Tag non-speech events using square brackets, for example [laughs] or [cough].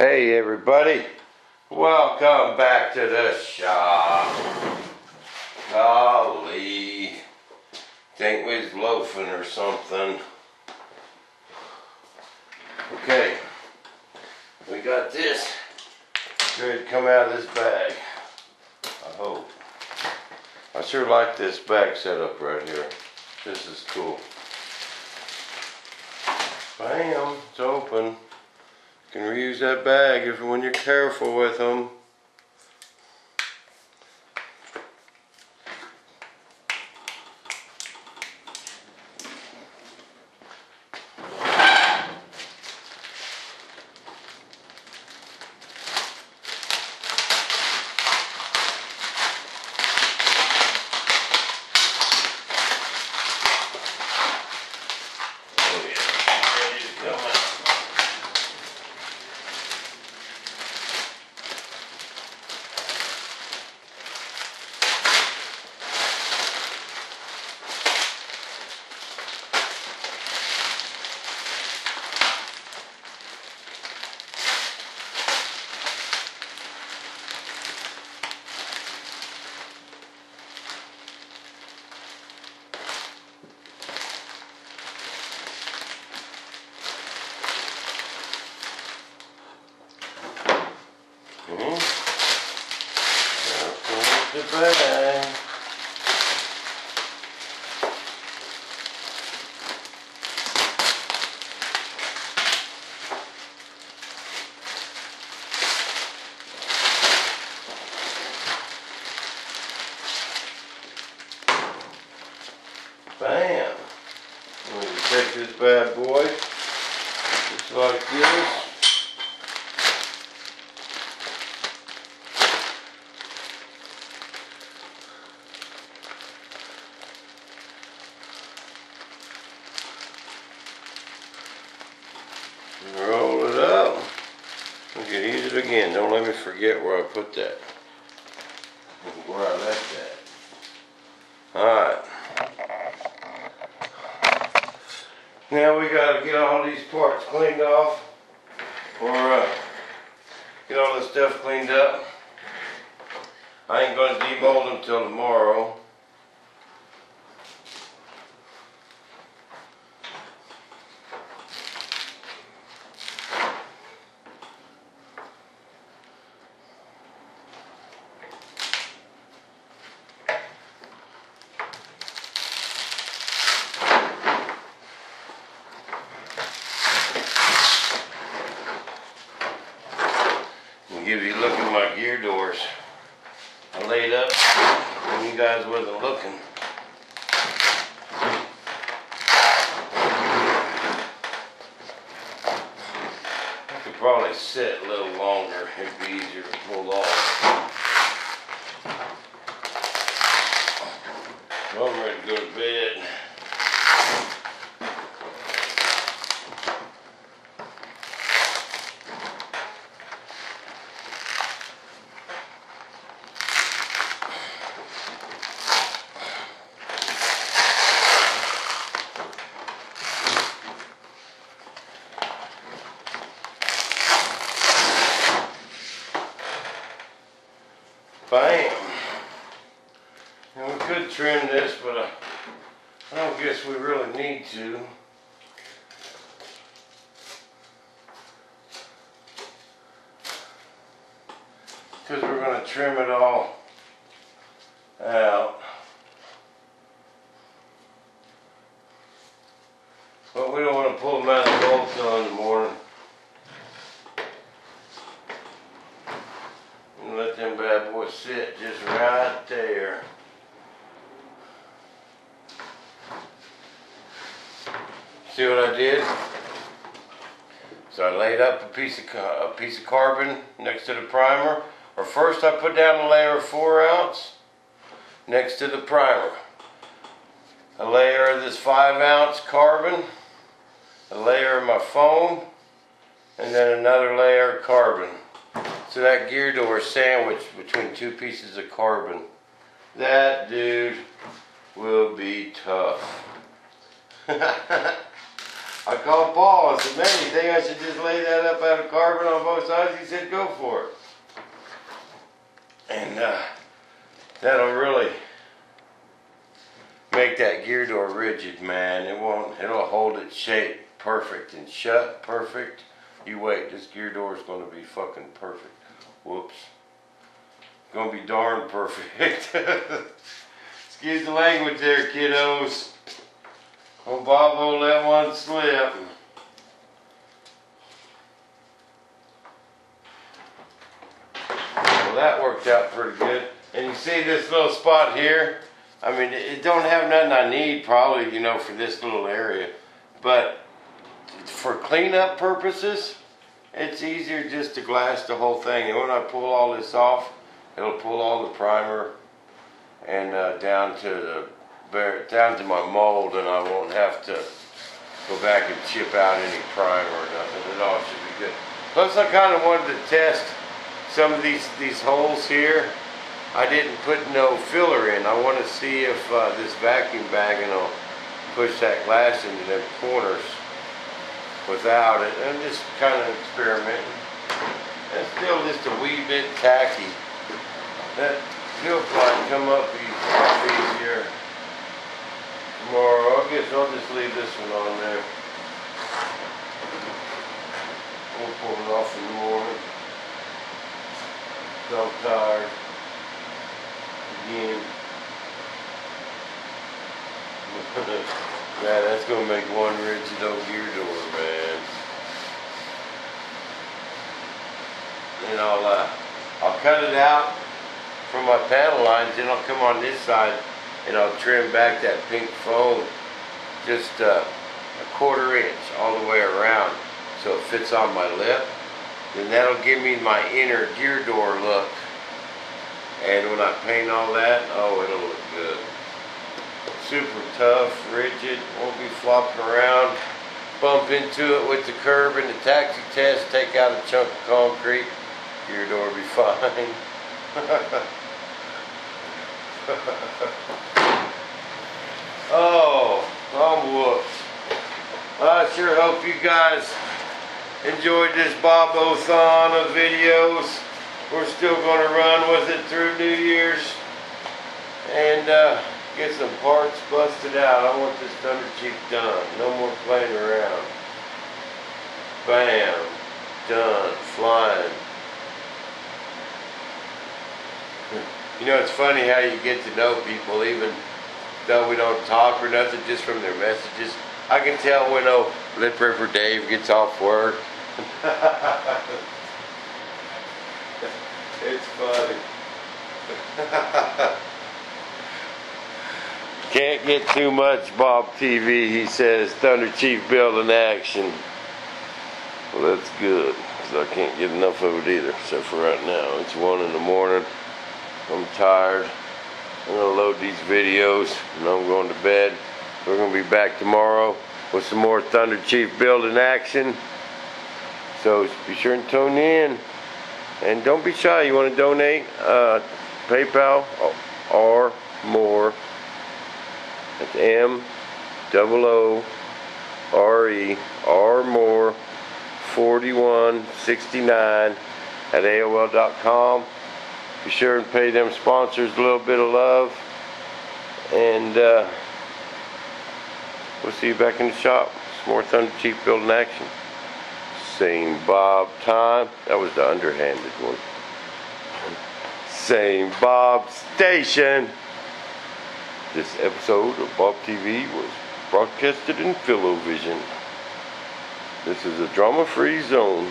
Hey everybody, welcome back to the shop. Golly, think we loafing or something. Okay, we got this to come out of this bag. I hope. I sure like this bag setup right here. This is cool. Bam, it's open. You can reuse that bag if when you're careful with them. Oh yeah, ready to come out. Hmm? Careful with the bag. Bam. I'm gonna take this bad boy, just like this. Roll it up. We can use it again. Don't let me forget where I put that. Where I left that. Alright. Now we gotta get all these parts cleaned off. Or uh, get all this stuff cleaned up. I ain't gonna demold them till tomorrow. I'll give you a look at my gear doors. I laid up you guys looking. I could probably sit a little longer. It'd be easier to pull off. Well, I'm ready to go to bed. Bam. And we could trim this, but I, I don't guess we really need to. Because we're going to trim it all out. But we don't want to pull them out of the bolt till in the morning. And let them bad boys sit just right there. See what I did? So I laid up a piece of a piece of carbon next to the primer. Or first I put down a layer of four ounce next to the primer. A layer of this five ounce carbon, a layer of my foam, and then another layer of carbon. So that gear door sandwiched between two pieces of carbon. That dude will be tough. [laughs] I called Paul. I said, man, you think I should just lay that up out of carbon on both sides? He said, go for it. And uh, that'll really make that gear door rigid, man. It won't. It'll hold its shape perfect and shut perfect. You wait. This gear door is going to be fucking perfect. Whoops. Gonna be darn perfect. [laughs] Excuse the language there, kiddos. Oh, Bob won't let one slip. Well, that worked out pretty good. And you see this little spot here? I mean, it don't have nothing I need probably, you know, for this little area. But for cleanup purposes, it's easier just to glass the whole thing. And when I pull all this off, it'll pull all the primer and uh, down to the down to my mold, and I won't have to go back and chip out any primer or nothing. It all should be good. Plus, I kind of wanted to test some of these these holes here. I didn't put no filler in. I want to see if uh, this vacuum bagging will push that glass into them corners without it. I'm just kind of experimenting. It's still just a wee bit tacky. That fuel plug come up easier guess I'll just leave this one on there. We'll pull it off in the morning. So tired. Again. [laughs] man, that's gonna make one rigid old gear door, man. And I'll uh, I'll cut it out from my panel lines, then I'll come on this side and I'll trim back that pink foam just uh, a quarter inch all the way around so it fits on my lip. Then that'll give me my inner gear door look. And when I paint all that, oh, it'll look good. Super tough, rigid, won't be flopping around. Bump into it with the curb in the taxi test, take out a chunk of concrete, gear door will be [laughs] fine. [laughs] oh, I sure hope you guys enjoyed this Bob Othon of videos. We're still going to run with it through New Year's and uh, get some parts busted out. I want this Thunder Chief done. No more playing around. Bam. Done. Flying. [laughs] You know, it's funny how you get to know people even though we don't talk or nothing, just from their messages. I can tell when oh, Lip Ripper Dave gets off work. [laughs] it's funny. [laughs] Can't get too much Bob TV, he says. Thunderchief Build in action. Well, that's good, because I can't get enough of it either, except for right now. It's 1 in the morning. I'm tired. I'm going to load these videos and I'm going to bed. We're going to be back tomorrow with some more Thunderchief building action. So be sure and tune in. And don't be shy. You want to donate? Uh, PayPal or more. That's M double O R E R more 4169 at AOL.com. Be sure and pay them sponsors a little bit of love. And uh, we'll see you back in the shop. Some more Thunderchief building action. Same Bob time. That was the underhanded one. Same Bob station. This episode of Bob TV was broadcasted in Philovision. This is a drama-free zone.